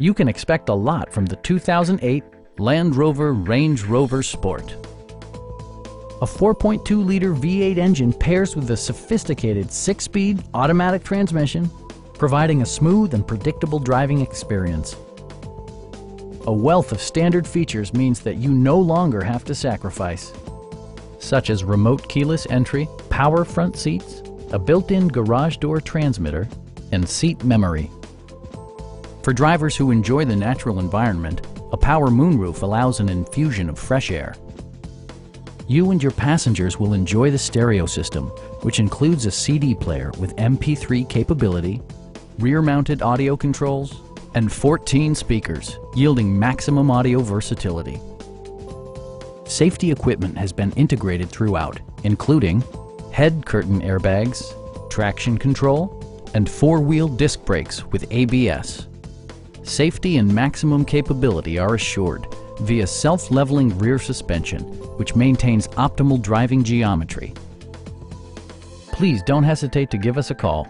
You can expect a lot from the 2008 Land Rover Range Rover Sport. A 4.2-liter V8 engine pairs with a sophisticated six-speed automatic transmission, providing a smooth and predictable driving experience. A wealth of standard features means that you no longer have to sacrifice, such as remote keyless entry, power front seats, a built-in garage door transmitter, and seat memory. For drivers who enjoy the natural environment, a power moonroof allows an infusion of fresh air. You and your passengers will enjoy the stereo system, which includes a CD player with MP3 capability, rear-mounted audio controls, and 14 speakers, yielding maximum audio versatility. Safety equipment has been integrated throughout, including head curtain airbags, traction control, and four-wheel disc brakes with ABS. Safety and maximum capability are assured via self-leveling rear suspension, which maintains optimal driving geometry. Please don't hesitate to give us a call